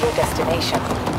your destination.